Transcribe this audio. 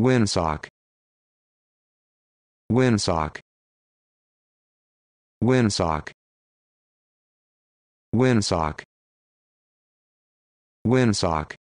windsock. Windsock. Windsock. Windsock. Windsock.